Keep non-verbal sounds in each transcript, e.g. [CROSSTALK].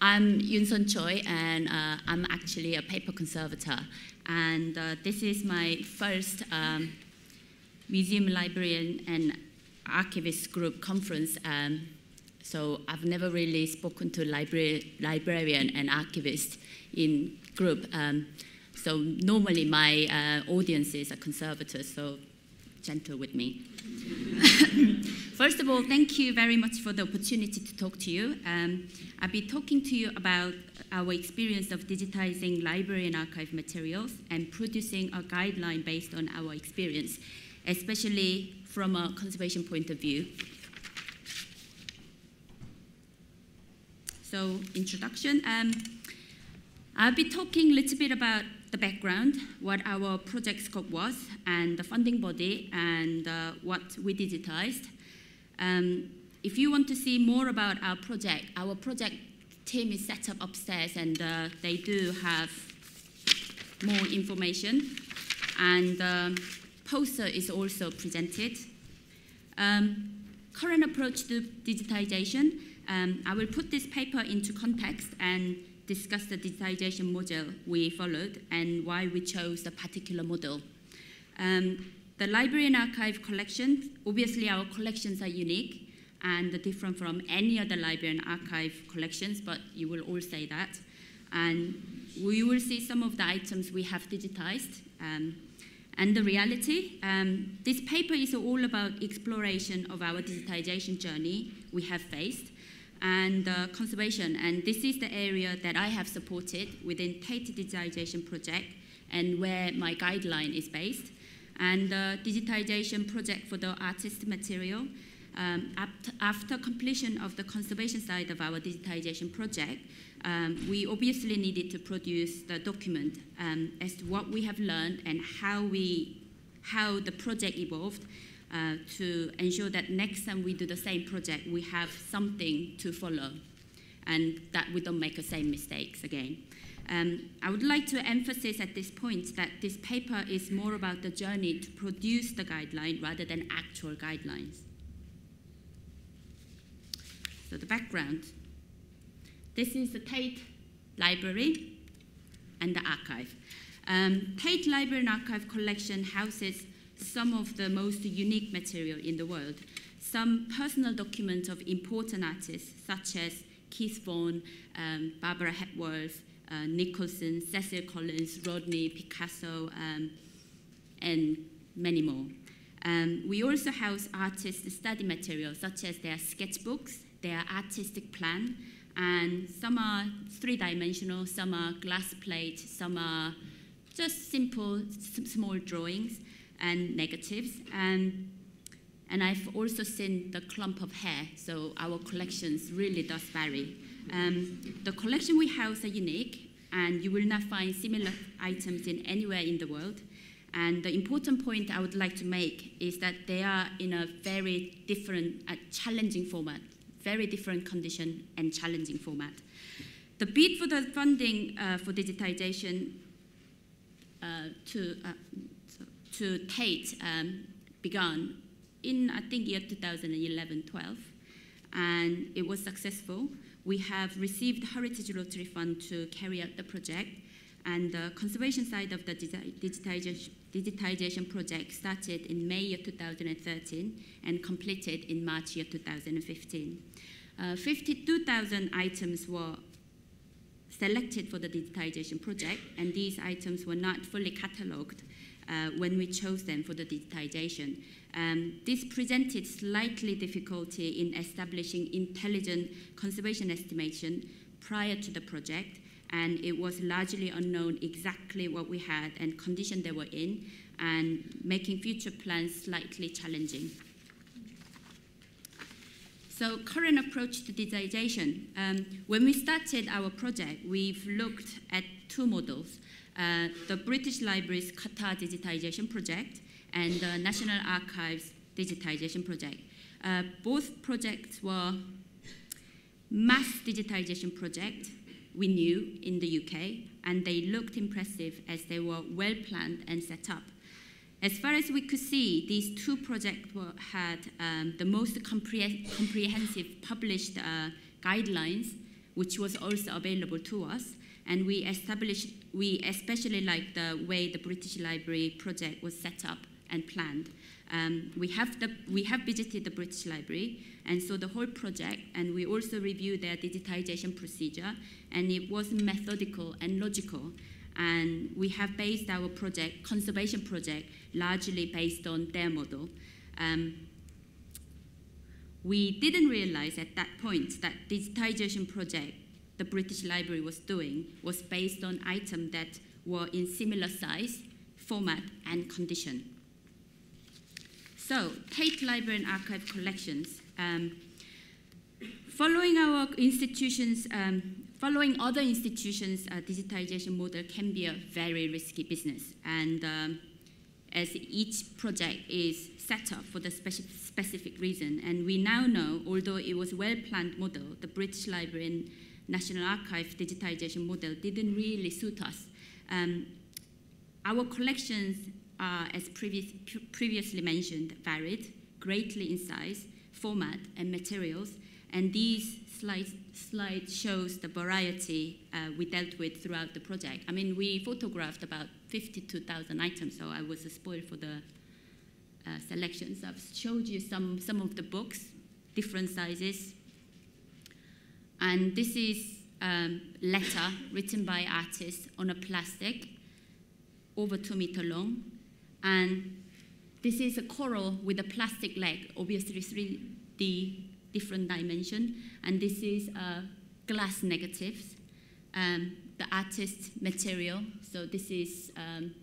I'm Yunsun Choi, and uh, I'm actually a paper conservator. And uh, this is my first um, museum librarian and archivist group conference. Um, so I've never really spoken to library, librarian and archivist in group. Um, so normally my uh, audiences are conservators, so gentle with me. [LAUGHS] First of all, thank you very much for the opportunity to talk to you. Um, I'll be talking to you about our experience of digitizing library and archive materials and producing a guideline based on our experience, especially from a conservation point of view. So, introduction. Um, I'll be talking a little bit about the background, what our project scope was, and the funding body, and uh, what we digitized. Um, if you want to see more about our project, our project team is set up upstairs, and uh, they do have more information. And um, poster is also presented. Um, current approach to digitization. Um, I will put this paper into context and discuss the digitization model we followed and why we chose a particular model. Um, the library and archive collection, obviously our collections are unique and different from any other library and archive collections, but you will all say that. And we will see some of the items we have digitized. Um, and the reality, um, this paper is all about exploration of our digitization journey we have faced and uh, conservation. And this is the area that I have supported within Tate Digitization Project and where my guideline is based. And the digitization project for the artist material. Um, after completion of the conservation side of our digitization project, um, we obviously needed to produce the document um, as to what we have learned and how we, how the project evolved, uh, to ensure that next time we do the same project, we have something to follow and that we don't make the same mistakes again. Um, I would like to emphasize at this point that this paper is more about the journey to produce the guideline rather than actual guidelines. So the background. This is the Tate Library and the archive. Um, Tate Library and Archive collection houses some of the most unique material in the world. Some personal documents of important artists, such as Keith Vaughan, um, Barbara Hepworth, uh, Nicholson, Cecil Collins, Rodney, Picasso, um, and many more. Um, we also house artist study materials, such as their sketchbooks, their artistic plan, and some are three-dimensional, some are glass plate, some are just simple, small drawings and negatives. And, and I've also seen the clump of hair, so our collections really does vary. Um, the collection we house are unique, and you will not find similar items in anywhere in the world. And the important point I would like to make is that they are in a very different, uh, challenging format, very different condition and challenging format. The bid for the funding uh, for digitization uh, to uh, to Tate um, began in, I think, year 2011-12, and it was successful. We have received Heritage Lottery Fund to carry out the project, and the conservation side of the digitization, project started in May year 2013 and completed in March year 2015. Uh, 52,000 items were selected for the digitization project, and these items were not fully catalogued uh, when we chose them for the digitization. Um, this presented slightly difficulty in establishing intelligent conservation estimation prior to the project, and it was largely unknown exactly what we had and condition they were in, and making future plans slightly challenging. So current approach to digitization. Um, when we started our project, we've looked at two models. Uh, the British Library's Qatar Digitization Project and the National Archives Digitization Project. Uh, both projects were mass digitization projects we knew in the UK, and they looked impressive as they were well planned and set up. As far as we could see, these two projects were, had um, the most compre comprehensive published uh, guidelines which was also available to us. And we established, we especially like the way the British Library project was set up and planned. Um, we, have the, we have visited the British Library and saw the whole project, and we also reviewed their digitization procedure, and it was methodical and logical. And we have based our project, conservation project, largely based on their model. Um, we didn't realize at that point that digitization project the British Library was doing was based on items that were in similar size, format, and condition. So, Tate Library and Archive collections. Um, following our institutions, um, following other institutions' uh, digitization model can be a very risky business, and um, as each project is set up for the specific reason. And we now know, although it was a well-planned model, the British Library and National Archive digitization model didn't really suit us. Um, our collections are, as previous, previously mentioned, varied greatly in size, format, and materials. And these slides, slide shows the variety uh, we dealt with throughout the project. I mean, we photographed about 52,000 items, so I was spoiled for the uh, selections. I've showed you some, some of the books, different sizes. And this is um, letter written by artists on a plastic, over two meter long. And this is a coral with a plastic leg, obviously 3D different dimension. And this is uh, glass negatives. Um, the artist material. So this is um,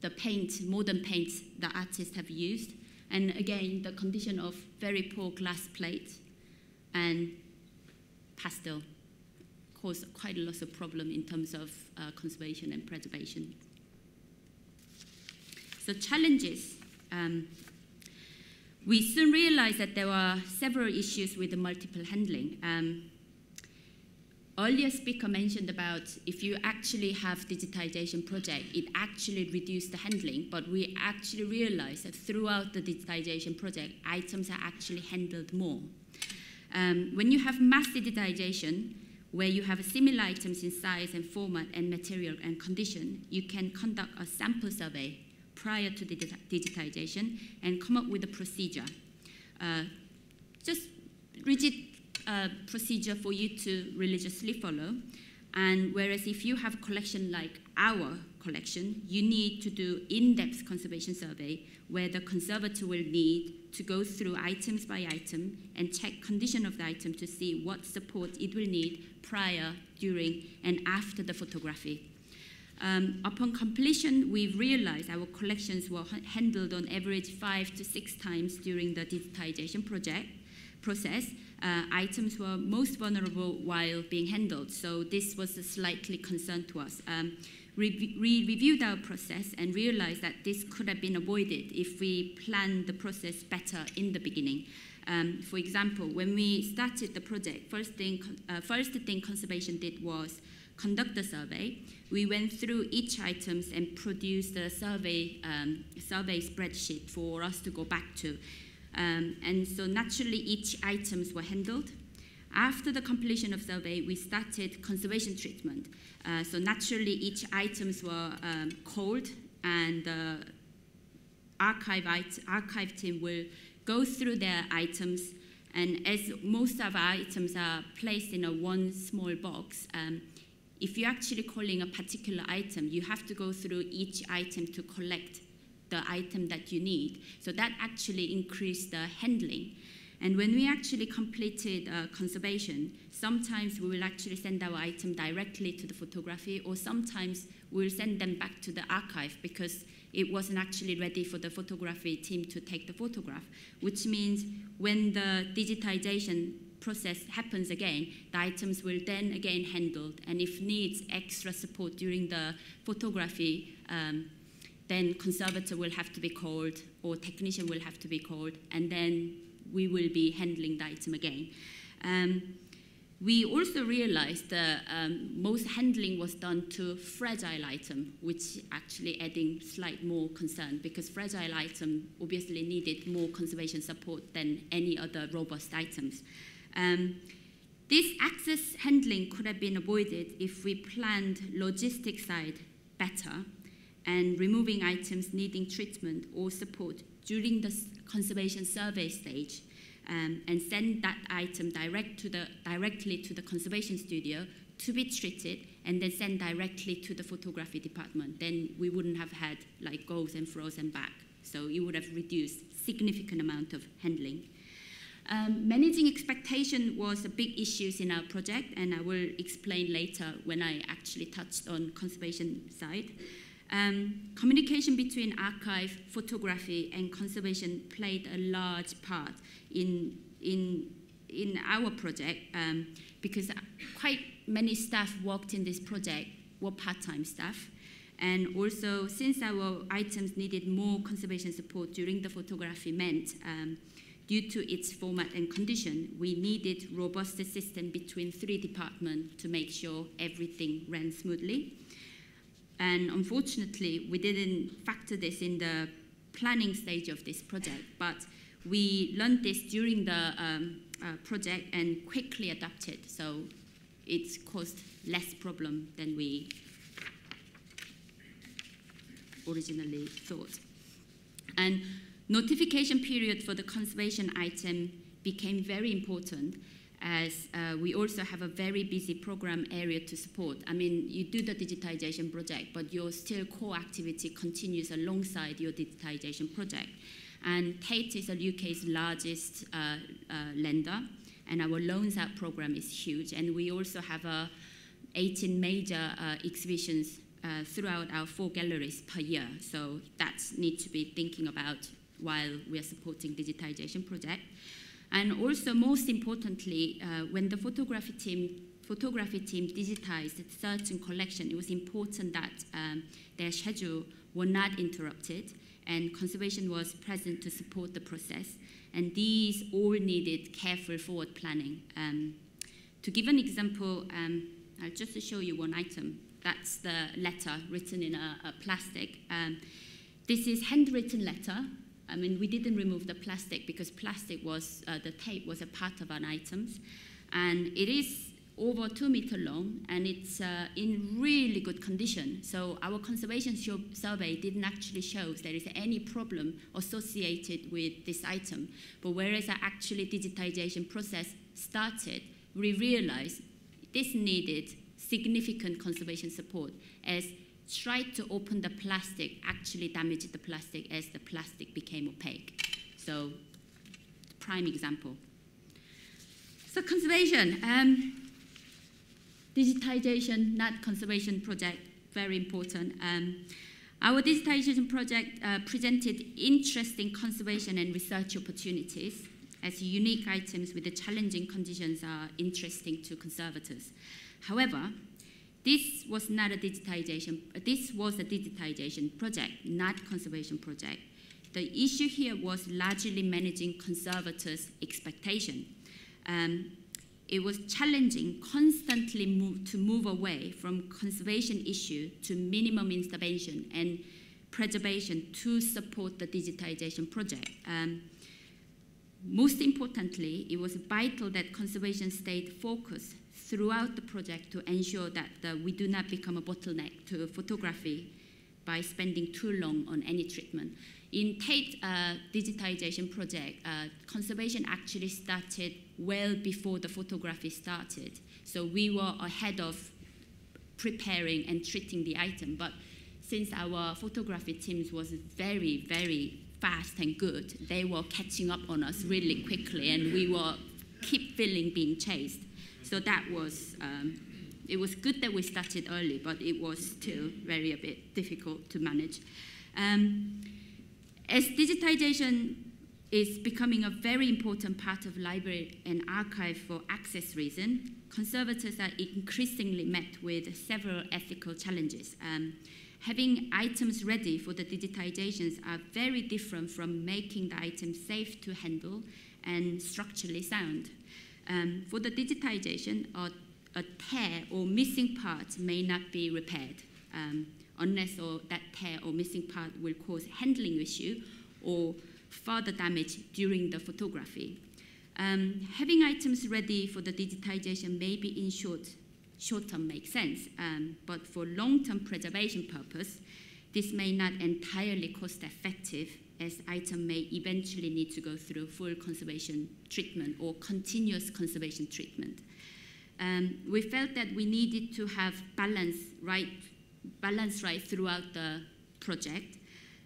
the paint, modern paints the artists have used. And again, the condition of very poor glass plate and pastel cause quite a lot of problem in terms of uh, conservation and preservation. So challenges. Um, we soon realized that there were several issues with the multiple handling. Um, earlier speaker mentioned about if you actually have digitization project, it actually reduced the handling, but we actually realized that throughout the digitization project, items are actually handled more. Um, when you have mass digitization, where you have similar items in size and format and material and condition, you can conduct a sample survey prior to the digitization and come up with a procedure. Uh, just rigid uh, procedure for you to religiously follow. And whereas if you have a collection like our collection, you need to do in-depth conservation survey where the conservator will need to go through items by item and check condition of the item to see what support it will need prior, during, and after the photography. Um, upon completion, we realized our collections were handled on average five to six times during the digitization project process, uh, items were most vulnerable while being handled. So this was a slightly concern to us. Um, we re reviewed our process and realized that this could have been avoided if we planned the process better in the beginning. Um, for example, when we started the project, first thing, uh, first thing conservation did was conduct the survey. We went through each items and produced a survey, um, survey spreadsheet for us to go back to. Um, and so naturally each items were handled. After the completion of survey, we started conservation treatment. Uh, so naturally each items were um, called and archive, archive team will go through their items and as most of our items are placed in a one small box, um, if you're actually calling a particular item, you have to go through each item to collect the item that you need. So that actually increased the handling. And when we actually completed uh, conservation, sometimes we will actually send our item directly to the photography, or sometimes we'll send them back to the archive because it wasn't actually ready for the photography team to take the photograph, which means when the digitization process happens again, the items will then again handled, and if needs extra support during the photography um, then conservator will have to be called or technician will have to be called, and then we will be handling the item again. Um, we also realized that um, most handling was done to fragile item, which actually adding slight more concern because fragile item obviously needed more conservation support than any other robust items. Um, This access handling could have been avoided if we planned logistic side better and removing items needing treatment or support during the conservation survey stage um, and send that item direct to the, directly to the conservation studio to be treated and then sent directly to the photography department. Then we wouldn't have had like goes and froze and back. So it would have reduced significant amount of handling. Um, managing expectation was a big issue in our project, and I will explain later when I actually touched on conservation side. Um, communication between archive, photography, and conservation played a large part in, in, in our project um, because quite many staff worked in this project were part-time staff. And also, since our items needed more conservation support during the photography meant, um, due to its format and condition, we needed robust system between three departments to make sure everything ran smoothly. And unfortunately, we didn't factor this in the planning stage of this project, but we learned this during the um, uh, project and quickly adapted. So it's caused less problem than we originally thought. And notification period for the conservation item became very important as uh, we also have a very busy program area to support. I mean, you do the digitization project, but your still core activity continues alongside your digitization project. And Tate is the UK's largest uh, uh, lender, and our loans out program is huge. And we also have uh, 18 major uh, exhibitions uh, throughout our four galleries per year. So that needs to be thinking about while we are supporting digitization project. And also, most importantly, uh, when the photography team photography team digitized certain collection, it was important that um, their schedule were not interrupted and conservation was present to support the process. And these all needed careful forward planning. Um, to give an example, um, I'll just show you one item. That's the letter written in a, a plastic. Um, this is handwritten letter I mean, we didn't remove the plastic because plastic was, uh, the tape was a part of our items. And it is over two meter long and it's uh, in really good condition. So our conservation survey didn't actually show there is any problem associated with this item. But whereas our actually digitization process started, we realized this needed significant conservation support as tried to open the plastic actually damaged the plastic as the plastic became opaque. So, prime example. So conservation, um, digitization, not conservation project, very important. Um, our digitization project uh, presented interesting conservation and research opportunities as unique items with the challenging conditions are interesting to conservators. However, this was not a digitization, this was a digitization project, not conservation project. The issue here was largely managing conservators' expectation. Um, it was challenging constantly move, to move away from conservation issue to minimum intervention and preservation to support the digitization project. Um, most importantly, it was vital that conservation stayed focused throughout the project to ensure that uh, we do not become a bottleneck to photography by spending too long on any treatment. In Tate uh, digitization project, uh, conservation actually started well before the photography started. So we were ahead of preparing and treating the item. But since our photography teams was very, very fast and good, they were catching up on us really quickly, and we were keep feeling being chased. So that was, um, it was good that we started early, but it was still very a bit difficult to manage. Um, as digitization is becoming a very important part of library and archive for access reason, conservators are increasingly met with several ethical challenges. Um, having items ready for the digitizations are very different from making the items safe to handle and structurally sound. Um, for the digitization, a, a, tear or missing part may not be repaired um, unless or that tear or missing part will cause handling issue or further damage during the photography. Um, having items ready for the digitization maybe in short, short term makes sense, um, but for long term preservation purpose, this may not entirely cost effective as item may eventually need to go through full conservation treatment or continuous conservation treatment. Um, we felt that we needed to have balance right, balance right throughout the project.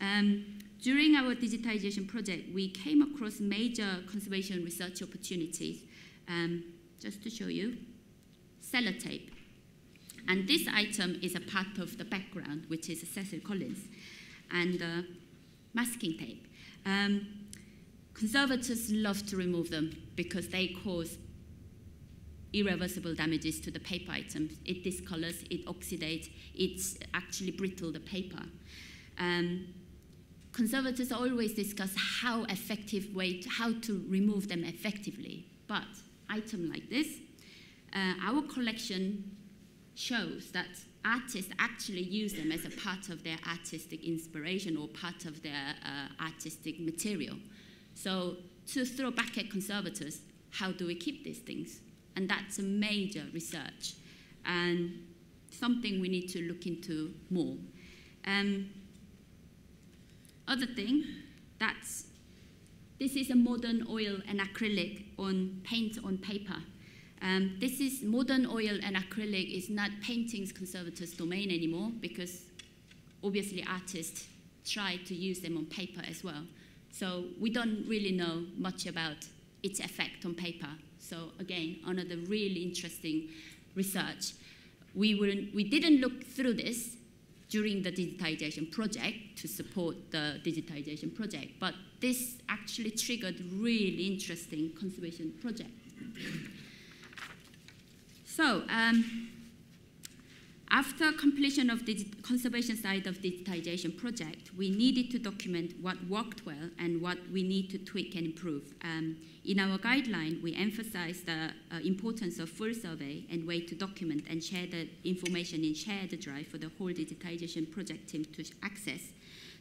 Um, during our digitization project, we came across major conservation research opportunities. Um, just to show you, sellotape. And this item is a part of the background, which is Cecil Collins. And uh, masking tape. Um, conservators love to remove them because they cause irreversible damages to the paper items. It discolors, it oxidates, it's actually brittle the paper. Um, conservators always discuss how effective way, to, how to remove them effectively. But item like this, uh, our collection shows that artists actually use them as a part of their artistic inspiration or part of their uh, artistic material. So to throw back at conservators, how do we keep these things? And that's a major research and something we need to look into more. Um, other thing, that's this is a modern oil and acrylic on paint on paper. Um, this is modern oil and acrylic is not paintings conservators domain anymore because obviously artists try to use them on paper as well. So we don't really know much about its effect on paper. So again, another really interesting research. We, weren't, we didn't look through this during the digitization project to support the digitization project, but this actually triggered really interesting conservation project. So, um, after completion of the conservation side of digitization project, we needed to document what worked well and what we need to tweak and improve. Um, in our guideline, we emphasize the uh, importance of full survey and way to document and share the information in shared drive for the whole digitization project team to access,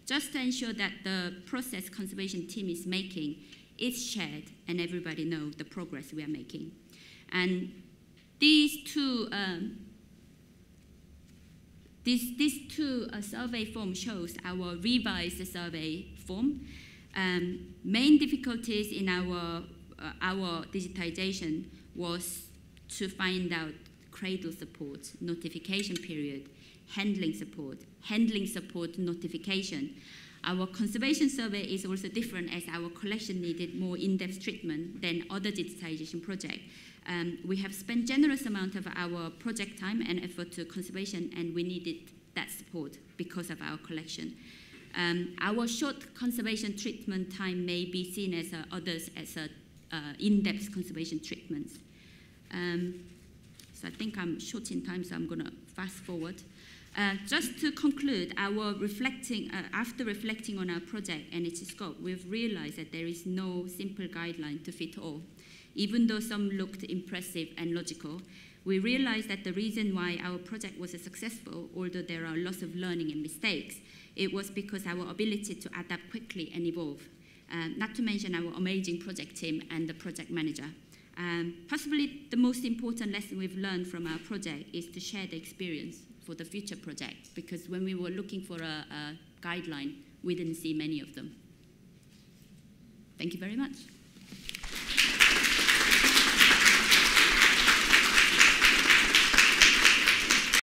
just to ensure that the process conservation team is making is shared and everybody know the progress we are making. And these two, um, this, these two uh, survey form shows our revised survey form. Um, main difficulties in our, uh, our digitization was to find out cradle support, notification period, handling support, handling support notification. Our conservation survey is also different as our collection needed more in-depth treatment than other digitization projects. Um, we have spent generous amount of our project time and effort to conservation, and we needed that support because of our collection. Um, our short conservation treatment time may be seen as uh, others as uh, in-depth conservation treatments. Um, so I think I'm short in time, so I'm going to fast forward. Uh, just to conclude, our reflecting, uh, after reflecting on our project and its scope, we've realized that there is no simple guideline to fit all. Even though some looked impressive and logical, we realized that the reason why our project was successful, although there are lots of learning and mistakes, it was because our ability to adapt quickly and evolve. Um, not to mention our amazing project team and the project manager. Um, possibly the most important lesson we've learned from our project is to share the experience for the future project because when we were looking for a, a guideline, we didn't see many of them. Thank you very much.